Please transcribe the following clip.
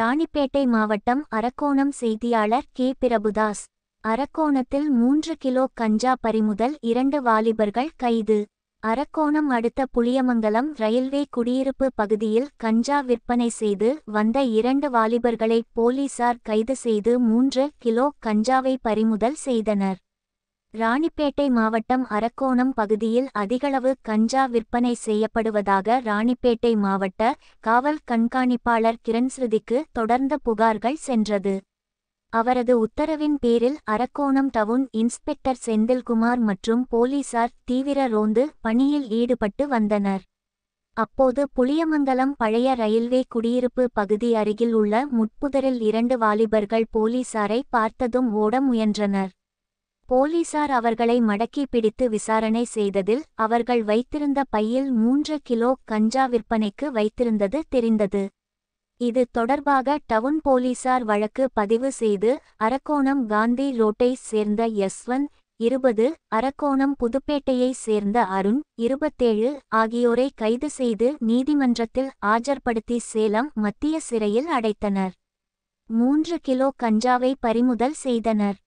ராணிப்பேட்டை மாவட்டம் அரக்கோணம் செய்தியாளர் கே. பிரபுதாஸ். அரக்கோணத்தில் மூன்று கிலோ கஞ்சா பறிமுதல் இரண்டு வாலிபர்கள் கைது. அரக்கோணம் அடுத்த புளியமங்கலம் ரயில்வே குடியிருப்பு பகுதியில் கஞ்சா விற்பனை செய்து வந்த இரண்டு வாலிபர்களை போலீசார் கைது செய்து மூன்று கிலோ கஞ்சாவை பறிமுதல் செய்தனர். ராணிப்பேட்டை மாவட்டம் அரக்கோணம் பகுதியில் அதிகளவு கஞ்சா விற்பனை செய்யப்படுவதாக ராணிப்பேட்டை மாவட்ட காவல் கண்காணிப்பாளர் கிரண்ஸ்ருதிக்கு தொடர்ந்த புகார்கள் சென்றது. அவரது உத்தரவின் பேரில் அரக்கோணம் டவுன் இன்ஸ்பெக்டர் செந்தில்குமார் மற்றும் போலீசார் தீவிர ரோந்து பணியில் ஈடுபட்டு வந்தனர். அப்போது புளியமங்கலம் பழைய ரயில்வே குடியிருப்பு பகுதி அருகில் உள்ள முட்புதரில் இரண்டு வாலிபர்கள் போலீசாரை பார்த்ததும் ஓட முயன்றனர். போலீசார் அவர்களை மடக்கி பிடித்து விசாரணை செய்ததில் அவர்கள் வைத்திருந்த பையில் மூன்று கிலோ கஞ்சா விற்பனைக்கு வைத்திருந்தது தெரிந்தது. இது தொடர்பாக டவுன் போலீசார் வழக்கு பதிவு செய்து அரக்கோணம் காந்தி ரோட்டை சேர்ந்த யஸ்வந்த் இருபது அரக்கோணம் புதுப்பேட்டையைச் சேர்ந்த அருண் இருபத்தேழு ஆகியோரை கைது செய்து நீதிமன்றத்தில் ஆஜர்படுத்தி சேலம் மத்திய சிறையில் அடைத்தனர். மூன்று கிலோ கஞ்சாவை பறிமுதல் செய்தனர்.